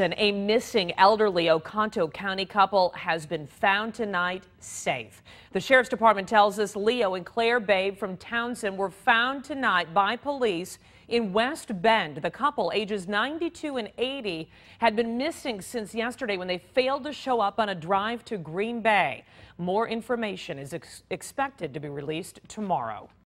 A missing elderly Oconto County couple has been found tonight safe. The sheriff's department tells us Leo and Claire Babe from Townsend were found tonight by police in West Bend. The couple, ages 92 and 80, had been missing since yesterday when they failed to show up on a drive to Green Bay. More information is ex expected to be released tomorrow.